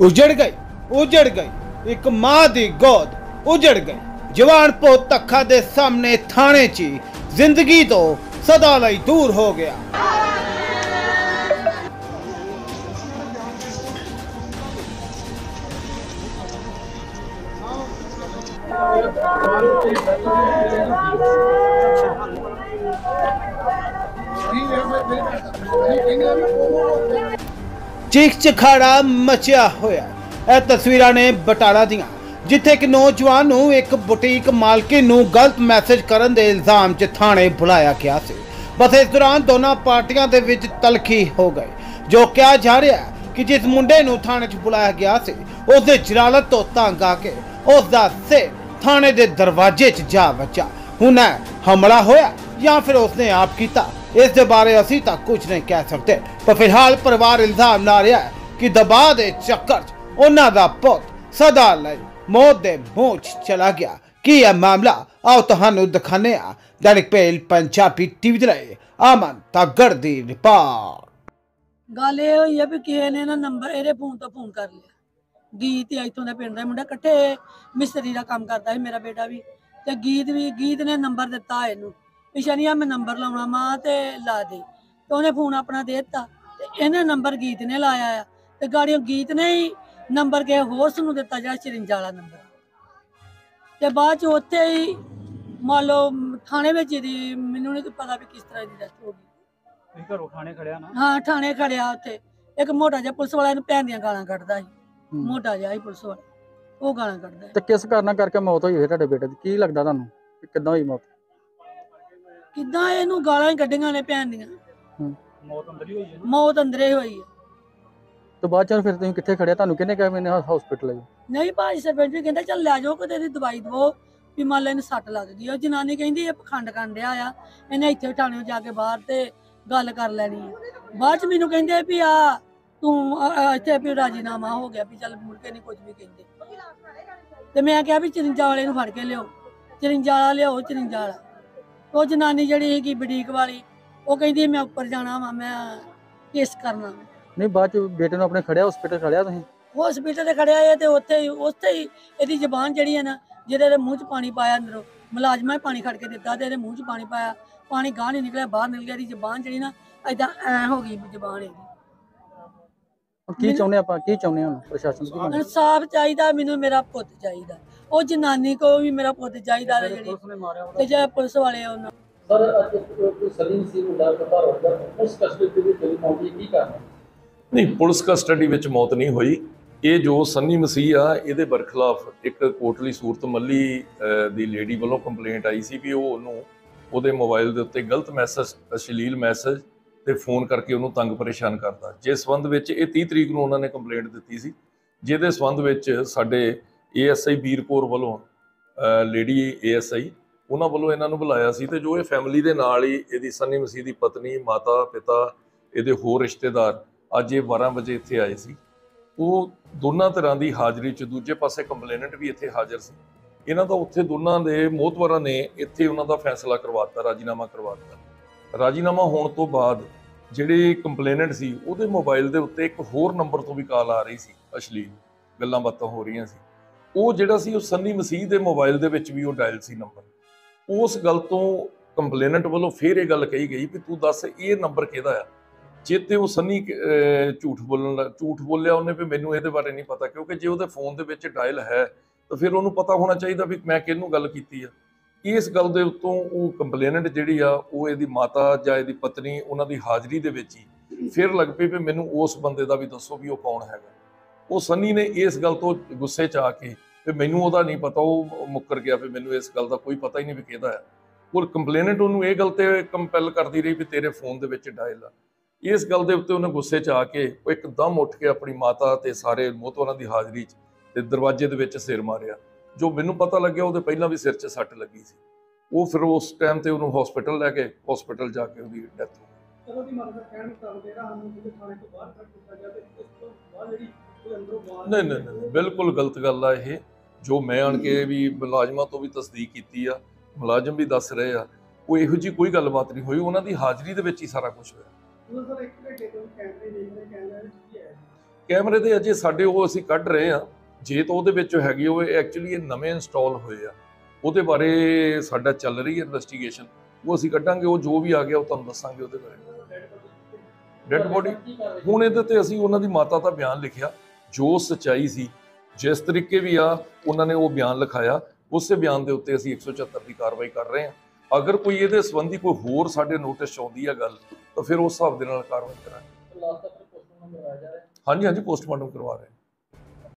ਉਜੜ ਗਈ ਉਜੜ ਗਈ। ਇੱਕ ਮਾਂ ਦੀ ਗੋਦ ਉਜੜ ਗਈ। ਜਵਾਨ ਪੁੱਤ ਅੱਖਾਂ ਦੇ ਸਾਹਮਣੇ ਥਾਣੇ 'ਚ ਜ਼ਿੰਦਗੀ ਤੋਂ ਸਦਾ ਲਈ ਦੂਰ ਹੋ ਗਿਆ। ਚੀਖ ਚਿਖਾੜਾ ਮਚਿਆ ਹੋਇਆ ਇਹ ਤਸਵੀਰਾਂ ਨੇ ਬਟਾਲਾ ਦੀਆਂ। ਜਿੱਥੇ ਇੱਕ ਨੌਜਵਾਨ ਨੂੰ ਇੱਕ ਬੁਟੀਕ ਮਾਲਕੀ ਨੂੰ ਗਲਤ ਮੈਸੇਜ ਕਰਨ ਦੇ ਇਲਜ਼ਾਮ 'ਚ ਥਾਣੇ ਬੁਲਾਇਆ ਗਿਆ ਸੀ। ਬਸ ਇਸ ਦੌਰਾਨ ਦੋਨਾਂ ਪਾਰਟੀਆਂ ਦੇ ਵਿੱਚ ਤਲਖੀ ਹੋ ਗਈ, ਜੋ ਕਿਹਾ ਜਾ ਰਿਹਾ ਕਿ ਜਿਸ ਮੁੰਡੇ ਨੂੰ ਥਾਣੇ 'ਚ ਬੁਲਾਇਆ ਗਿਆ ਸੀ ਉਸ ਦੇ ਜਲਾਲਤ ਤੋਂ ਤੰਗ ਆ ਕੇ ਉਸ ਦਾ ਸਿਰ ਥਾਣੇ ਦੇ ਦਰਵਾਜ਼ੇ 'ਚ ਜਾ ਵੱਜਾ। ਹੁਣ ਇਹ ਹਮਲਾ ਹੋਇਆ ਜਾਂ ਫਿਰ ਉਸਨੇ ਆਪ ਕੀਤਾ? ਇਸ ਦੇ ਬਾਰੇ ਅਸੀਂ ਤਾਂ ਕੁਝ ਨਹੀਂ ਕਹਿ ਸਕਦੇ। ਪਰ ਫਿਲਹਾਲ ਪਰਿਵਾਰ ਇਲਜ਼ਾਮ ਲਾ ਰਿਹਾ ਹੈ ਕਿ ਦਬਾਅ ਦੇ ਚੱਕਰ 'ਚ ਉਹਨਾਂ ਦਾ ਪੁੱਤ ਸਦਾ ਲਈ ਮੌਤ ਦੇ ਮੂੰਹ ਚਲਾ ਗਿਆ। ਕੀ ਇਹ ਮਾਮਲਾ? ਆਓ ਤੁਹਾਨੂੰ ਦਿਖਾਉਂਦੇ ਹਾਂ। ਦੈਨਿਕ ਪਹਿਲ ਪੰਜਾਬੀ ਟੀਵੀ ਦੇ ਲਈ ਆਮਨ ਤਾਗੜ ਦੀ ਰਿਪੋਰਟ। ਗੱਲ ਇਹ ਹੋਈ ਆ ਵੀ ਕਿਸੇ ਨੇ ਨਾ ਨੰਬਰ ਇਹਦੇ ਫੋਨ ਤੋਂ ਫੋਨ ਕਰ ਲਿਆ। ਗੀਤ ਹੀ ਇੱਥੋਂ ਦਾ ਪਿੰਡ ਦਾ ਮੁੰਡਾ ਇਕੱਠੇ ਮਿਸਤਰੀ ਦਾ ਕੰਮ ਕਰਦਾ ਸੀ ਮੇਰਾ ਬੇਟਾ ਵੀ। ਤੇ ਗੀਤ ਵੀ, ਗੀਤ ਨੇ ਨੰਬਰ ਦਿੱਤਾ ਇਹਨੂੰ। ਵੀ ਸ਼ਨੀਆ ਮੈਂ ਨੰਬਰ ਲਾਉਣਾ ਮਾਂ ਤੇ ਲਾ ਦੇ। ਤੇ ਉਹਨੇ ਫੋਨ ਆਪਣਾ ਦੇ ਦਿੱਤਾ। ਤੇ ਇਹਨੇ ਨੰਬਰ ਗੀਤ ਨੇ ਲਾਇਆ ਆ। ਤੇ ਗਾੜੀਓ ਗੀਤ ਨੇ ਹੀ ਨੰਬਰ ਕੇ ਹੋਸ ਨੂੰ ਦਿੱਤਾ ਜਿਹੜਾ 54 ਵਾਲਾ ਨੰਬਰ। ਤੇ ਬਾਅਦ ਚ ਉੱਥੇ ਹੀ ਮੰਨ ਲਓ ਥਾਣੇ ਵਿੱਚ ਇਹਦੀ ਮੈਨੂੰ ਨਹੀਂ ਪਤਾ ਵੀ ਕਿਸ ਤਰ੍ਹਾਂ ਦੀ ਡੈਥ ਹੋ ਗਈ। ਤੁਸੀਂ ਘਰੋਂ ਥਾਣੇ ਖੜਿਆ ਨਾ? ਹਾਂ ਥਾਣੇ ਖੜਿਆ ਉੱਥੇ। ਇੱਕ ਮੋਟਾ ਜਿਹਾ ਪੁਲਿਸ ਵਾਲਾ ਇਹਨੂੰ ਭੈਣ ਦੀਆਂ ਗਾਲਾਂ ਕੱਢਦਾ ਸੀ। ਮੋਟਾ ਜਿਹਾ ਹੀ ਪੁਲਿਸ ਵਾਲਾ। ਉਹ ਗਾਲਾਂ ਕੱਢਦਾ ਸੀ। ਤੇ ਕਿਸ ਕਾਰਨ ਕਰਕੇ ਮੌਤ ਹੋਈ ਹੈ ਤੁਹਾਡੇ ਬੇਟੇ ਦੀ? ਕੀ ਲੱਗਦਾ ਤੁਹਾਨੂੰ? ਕਿ ਕਿੱਦਾਂ ਹੋਈ ਮੌਤ? ਕਿੱਦਾਂ ਇਹਨੂੰ ਗਾਲਾਂ ਹੀ ਕੱਢੀਆਂ ਨੇ ਭੈਣ ਦੀਆਂ। ਮੌਤ ਅੰਦਰ ਹੀ ਹੋਈ ਹੈ ਮੌਤ ਅੰਦਰੇ ਹੋਈ ਹੈ। ਤੇ ਬਾਅਦ ਚ ਫਿਰ ਤੁਸੀਂ ਕਿੱਥੇ ਖੜਿਆ ਤੁਹਾਨੂੰ ਕਿਹਨੇ ਕਿਹਾ ਮੈਨੇ ਹਸਪੀਟਲ ਹੈ ਨਹੀਂ ਭਾਜੀ ਸਰਪੰਚ ਵੀ ਕਹਿੰਦਾ ਚੱਲ ਲੈ ਜਾਓ ਕਿਤੇ ਦੀ ਦਵਾਈ ਦਵੋ ਵੀ ਮੰਨ ਲਾ ਇਹਨੂੰ ਸੱਟ ਲੱਗ ਗਈ ਉਹ ਜਨਾਨੀ ਕਹਿੰਦੀ ਇਹ ਪਖੰਡ ਕਰਨ ਡਿਆ ਆ। ਇਹਨੇ ਇੱਥੇ ਥਾਣੇ ਜਾ ਕੇ ਬਾਹਰ ਤੇ ਗੱਲ ਕਰ ਲੈਣੀ ਹੈ ਬਾਅਦ ਚ ਮੈਨੂੰ ਕਹਿੰਦੇ ਵੀ ਆ ਤੂੰ ਇੱਥੇ ਵੀ ਰਾਜੀਨਾਮਾ ਹੋ ਗਿਆ ਵੀ ਚੱਲ ਮੁੜ ਕੇ ਨਹੀਂ ਕੁਝ ਵੀ ਕਹਿੰਦੇ। ਤੇ ਮੈਂ ਕਿਹਾ ਵੀ ਚਰਿੰਜਾ ਵਾਲੇ ਨੂੰ ਫੜ ਕੇ ਲਿਓ ਚਰਿੰਜਾ ਵਾਲਾ ਲਿਓ ਚਰਿੰਜਾ ਵਾਲਾ। ਉਹ ਜਨਾਨੀ ਜਿਹੜੀ ਹੈਗੀ ਬਡੀਕ ਵਾਲੀ ਉਹ ਕਹਿੰਦੀ ਮੈਂ ਉੱਪਰ ਜਾਣਾ ਵਾ ਮੈਂ ਕੇਸ ਕਰਨਾ। ਨਹੀਂ ਬਾਅਦ ਚ ਬੇਟੇ ਨੂੰ ਆਪਣੇ ਖੜਿਆ ਹਸਪੀਟਲ ਖੜਿਆ ਤੁਸੀਂ? ਹਸਪੀਟਲ ਤੇ ਖੜਿਆ ਹੈ ਤੇ ਉੱਥੇ ਹੀ ਉੱਥੇ ਹੀ ਇਹਦੀ ਜ਼ਬਾਨ ਜਿਹੜੀ ਹੈ ਨਾ ਜਿਹਦੇ ਦੇ ਮੂੰਹ 'ਚ ਪਾਣੀ ਪਾਇਆ ਅੰਦਰੋਂ ਮੁਲਾਜ਼ਮਾਂ ਨੇ ਪਾਣੀ ਖੜ ਕੇ ਦਿੱਤਾ ਤੇ ਇਹਦੇ ਮੂੰਹ 'ਚ ਪਾਣੀ ਪਾਇਆ ਪਾਣੀ ਗਾਹ ਨਹੀਂ ਨਿਕਲਿਆ ਬਾਹਰ ਨਿਕਲ ਗਿਆ ਇਹਦੀ ਜ਼ਬਾਨ ਜਿਹੜੀ ਨਾ ਐਦਾਂ ਐ ਹੋ ਗਈ ਜ਼ਬਾਨ ਇਹਦੀ। ਕੀ ਚਾਹੁੰਦੇ ਆਪਾਂ? ਕੀ ਚਾਹੁੰਦੇ ਹਾਂ ਪ੍ਰਸ਼ਾਸਨ ਕੀ ਮੰਗ ਇਨਸਾਫ ਚਾਹੀਦਾ ਮੈਨੂੰ ਮੇਰਾ ਪੁੱਤ ਚਾਹੀਦਾ। ਉਹ ਜਨਾਨੀ ਕੋ ਵੀ ਮੇਰਾ ਪੁੱਤ ਚਾਹੀਦਾ ਹੈ ਜਿਹੜੀ ਤੇ ਜੇ ਪੁਲਿਸ ਵਾਲੇ ਆ ਉਹਨਾਂ ਸਰ ਅੱਜ ਕੋਈ ਸਲੀਮ ਸੀ ਮੁੰਡਾ ਕਪਾਰ ਹੋਗਾ ਉਸ ਕਸਟਡੀ ਦੇ ਵਿੱਚ ਜਿਹੜੀ ਪਹੁੰਚੀ ਕੀ ਕਰਨਾ? ਨਹੀਂ ਪੁਲਿਸ ਕਸਟਡੀ ਵਿੱਚ ਮੌਤ ਨਹੀਂ ਹੋਈ। ਇਹ ਜੋ ਸੰਨੀ ਮਸੀਹ ਆ ਇਹਦੇ ਬਰਖਲਾਫ ਇੱਕ ਕੋਟਲੀ ਸੂਰਤ ਮੱਲੀ ਦੀ ਲੇਡੀ ਵੱਲੋਂ ਕੰਪਲੇਂਟ ਆਈ ਸੀ ਵੀ ਉਹ ਉਹਨੂੰ ਉਹਦੇ ਮੋਬਾਈਲ ਦੇ ਉੱਤੇ ਗਲਤ ਮੈਸੇਜ ਅਸ਼ਲੀਲ ਮੈਸੇਜ ਤੇ ਫੋਨ ਕਰਕੇ ਉਹਨੂੰ ਤੰਗ ਪਰੇਸ਼ਾਨ ਕਰਦਾ ਜਿਸ ਸੰਬੰਧ ਵਿੱਚ ਇਹ 30 ਤਰੀਕ ਨੂੰ ਉਹਨਾਂ ਨੇ ਕੰਪਲੇਂਟ ਦਿੱਤੀ ਸੀ, ਜਿਹਦੇ ਸੰਬੰਧ ਵਿੱਚ ਸਾਡੇ ਏਐਸਆਈ ਵੀਰਪੁਰ ਵੱਲੋਂ ਲੇਡੀ ਏਐਸਆਈ ਉਹਨਾਂ ਵੱਲੋਂ ਇਹਨਾਂ ਨੂੰ ਬੁਲਾਇਆ ਸੀ ਤੇ ਜੋ ਇਹ ਫੈਮਿਲੀ ਦੇ ਨਾਲ ਹੀ ਇਹਦੀ ਸੰਨੀ ਮਸੀਹ ਦੀ ਪਤਨੀ, ਮਾਤਾ, ਪਿਤਾ, ਇਹਦੇ ਹੋਰ ਰਿਸ਼ਤੇਦਾਰ ਅੱਜ ਇਹ 12 ਵਜੇ ਇੱਥੇ ਆਏ ਸੀ। ਉਹ ਦੋਨਾਂ ਤਰ੍ਹਾਂ ਦੀ ਹਾਜ਼ਰੀ 'ਚ ਦੂਜੇ ਪਾਸੇ ਕੰਪਲੇਨੈਂਟ ਵੀ ਇੱਥੇ ਹਾਜ਼ਰ ਸੀ। ਇਹਨਾਂ ਦਾ ਉੱਥੇ ਦੋਨਾਂ ਦੇ ਮੋਹਤਵਰਾਂ ਨੇ ਇੱਥੇ ਉਹਨਾਂ ਦਾ ਫੈਸਲਾ ਕਰਵਾ ਦਿੱਤਾ, ਰਾਜੀਨਾਮਾ ਕਰਵਾ ਦਿੱਤਾ। ਰਾਜੀਨਾਮਾ ਹੋਣ ਤੋਂ ਬਾਅਦ ਜਿਹੜੇ ਕੰਪਲੇਨੈਂਟ ਸੀ, ਉਹਦੇ ਮੋਬਾਈਲ ਦੇ ਉੱਤੇ ਇੱਕ ਹੋਰ ਨੰਬਰ ਤੋਂ ਵੀ ਕਾਲ ਆ ਰਹੀ ਸੀ, ਅਸ਼ਲੀਲ, ਗੱਲਾਂ ਬਾਤਾਂ ਹੋ ਰਹੀਆਂ ਸੀ। ਉਹ ਜਿਹੜਾ ਸੀ, ਉਹ ਸੰਨੀ ਮਸੀਹ ਦੇ ਮੋਬਾਈਲ ਦੇ ਵਿੱਚ ਵੀ ਉਹ ਡਾਇਲ ਸੀ ਨੰਬਰ। ਉਸ ਗੱਲ ਤੋਂ ਕੰਪਲੇਨੈਂਟ ਵੱਲੋਂ ਫੇਰ ਇਹ ਗੱਲ ਕਹੀ ਗਈ ਵੀ ਤੂੰ ਦੱਸ ਇਹ ਨੰਬਰ ਕਿਹਦਾ ਆ? ਜੇ ਉਹ ਸੰਨੀ ਝੂਠ ਬੋਲਣ ਲੱਗ- ਝੂਠ ਬੋਲਿਆ ਉਹਨੇ ਵੀ ਮੈਨੂੰ ਇਹਦੇ ਬਾਰੇ ਨਹੀਂ ਪਤਾ, ਕਿਉਂਕਿ ਜੇ ਉਹਦੇ ਫੋਨ ਦੇ ਵਿੱਚ ਡਾਇਲ ਹੈ, ਤਾਂ ਫਿਰ ਉਹਨੂੰ ਪਤਾ ਹੋਣਾ ਚਾਹੀਦਾ ਵੀ ਮੈਂ ਕਿਹਨੂੰ ਗੱਲ ਕੀਤੀ ਆ। ਇਸ ਗੱਲ ਦੇ ਉੱਤੋਂ ਉਹ ਕੰਪਲੇਨੈਂਟ ਜਿਹੜੀ ਆ, ਉਹ ਇਹਦੀ ਮਾਤਾ ਜਾਂ ਇਹਦੀ ਪਤਨੀ ਉਹਨਾਂ ਦੀ ਹਾਜ਼ਰੀ ਦੇ ਵਿੱਚ ਹੀ ਫਿਰ ਲੱਗ ਪਈ ਵੀ ਮੈਨੂੰ ਉਸ ਬੰਦੇ ਦਾ ਵੀ ਦੱਸੋ ਵੀ ਉਹ ਕੌਣ ਹੈਗਾ। ਉਹ ਸੰਨੀ ਨੇ ਇਸ ਗੱਲ ਤੋਂ ਗੁੱਸੇ 'ਚ ਆ ਕੇ ਵੀ ਮੈਨੂੰ ਉਹਦਾ ਨਹੀਂ ਪਤਾ, ਉਹ ਮੁੱਕਰ ਗਿਆ ਵੀ ਮੈਨੂੰ ਇਸ ਗੱਲ ਦਾ ਕੋਈ ਪਤਾ ਹੀ ਨਹੀਂ ਵੀ ਕਿਹਦਾ ਹੈ। ਉਹ ਕੰਪਲੇਨੈਂਟ ਉਹਨੂੰ ਇਹ ਗੱਲ ਤੇ ਕੰਪੈਲ ਕਰਦੀ ਰਹੀ ਵੀ ਤੇਰੇ ਫੋਨ ਦੇ ਵਿੱਚ ਡਾਇਲ ਆ। ਇਸ ਗੱਲ ਦੇ ਉੱਤੇ ਉਹਨੇ ਗੁੱਸੇ 'ਚ ਆ ਕੇ ਉਹ ਇੱਕਦਮ ਉੱਠ ਕੇ ਆਪਣੀ ਮਾਤਾ ਤੇ ਸਾਰੇ ਮੋਤਵਰਾਂ ਦੀ ਹਾਜ਼ਰੀ 'ਚ ਤੇ ਦਰਵਾਜ਼ੇ ਦੇ ਵਿੱਚ ਸਿਰ ਮਾਰਿਆ। ਜੋ ਮੈਨੂੰ ਪਤਾ ਲੱਗਿਆ ਉਹਦੇ ਪਹਿਲਾਂ ਵੀ ਸਿਰ 'ਚ ਸੱਟ ਲੱਗੀ ਸੀ। ਉਹ ਫਿਰ ਉਸ ਟਾਈਮ ਤੇ ਉਹਨੂੰ ਹਸਪੀਟਲ ਲੈ ਕੇ ਹਸਪੀਟਲ ਜਾ ਕੇ ਉਹਦੀ ਡੈਥ ਹੋ ਗਈ। ਚਲੋ ਦੀ ਮਦਦ ਕਹਿਣ ਮੁਤਾਬਕ ਜਿਹੜਾ ਸਾਨੂੰ ਜਿਹੜੇ ਥਾਣੇ ਤੋਂ ਬਾਹਰ ਕੱਢ ਦਿੱਤਾ ਗਿਆ ਤੇ ਇਸ ਤੋਂ ਬਾਅਦ ਜਿਹੜੀ ਕੋਈ ਅੰਦਰੋਂ ਬਾਹਰ ਨਹੀਂ ਬਿਲਕੁਲ ਗਲਤ ਗੱਲ ਆ ਇਹ। ਜੋ ਮੈਂ ਆਣ ਕੇ ਵੀ ਮੁਲਾਜ਼ਮਾਂ ਤੋਂ ਵੀ ਤਸਦੀਕ ਕੀਤੀ ਆ ਮੁਲਾਜ਼ਮ ਵੀ ਦੱਸ ਰਹੇ ਆ ਉਹ ਇਹੋ ਜੀ ਕੋਈ ਗੱਲਬਾਤ ਨਹੀਂ ਹੋਈ। ਉਹਨਾਂ ਦੀ ਹਾਜ਼ਰੀ ਦੇ ਵਿੱਚ ਹੀ ਸਾਰਾ ਕੁਝ ਹੋਇਆ। ਉਹ ਸਰ ਇੱਕ ਘੰਟੇ ਤੋਂ ਕੈਮਰੇ ਦੇਖ ਰਹੇ ਕੈਮਰੇ ਵਿੱਚ ਕੀ ਹੈ? ਕੈਮਰੇ ਦੇ ਅਜੇ ਸਾਡੇ ਉਹ ਅਸੀਂ ਕੱਢ ਰਹੇ ਆ। ਜੇ ਤਾਂ ਉਹਦੇ ਵਿੱਚ ਹੈਗੇ ਉਹ ਐਕਚੁਅਲੀ ਇਹ ਨਵੇਂ ਇੰਸਟਾਲ ਹੋਏ ਆ। ਉਹਦੇ ਬਾਰੇ ਸਾਡਾ ਚੱਲ ਰਹੀ ਹੈ ਇਨਵੈਸਟੀਗੇਸ਼ਨ ਉਹ ਅਸੀਂ ਕੱਢਾਂਗੇ ਉਹ ਜੋ ਵੀ ਆ ਗਿਆ ਉਹ ਤੁਹਾਨੂੰ ਦੱਸਾਂਗੇ ਉਹਦੇ ਬਾਰੇ। ਡੈਡ ਬੋਡੀ ਹੁਣ ਇਹਦੇ ਤੇ ਅਸੀਂ ਉਹਨਾਂ ਦੀ ਮਾਤਾ ਦਾ ਬਿਆਨ ਲਿਖਿਆ ਜੋ ਸਚਾਈ ਸੀ। ਜਿਸ ਤਰੀਕੇ ਵੀ ਆ ਉਹਨਾਂ ਨੇ ਉਹ ਬਿਆਨ ਲਿਖਾਇਆ। ਉਸੇ ਬਿਆਨ ਦੇ ਉੱਤੇ ਅਸੀਂ 174 ਦੀ ਕਾਰਵਾਈ ਕਰ ਰਹੇ ਹਾਂ। ਅਗਰ ਕੋਈ ਇਹਦੇ ਸੰਬੰਧੀ ਕੋਈ ਹੋਰ ਸਾਡੇ ਨੋਟਿਸ ਆਉਂਦੀ ਹੈ ਗੱਲ ਤਾਂ ਫਿਰ ਉਸ ਹਿਸਾਬ ਦੇ ਨਾਲ ਕਾਰਵਾਈ ਕਰਾਂਗੇ। ਹਾਂਜੀ ਹਾਂਜੀ ਪੋਸਟਮਾਰਟਮ ਕਰਵਾ ਰਹੇ ਹਾਂ।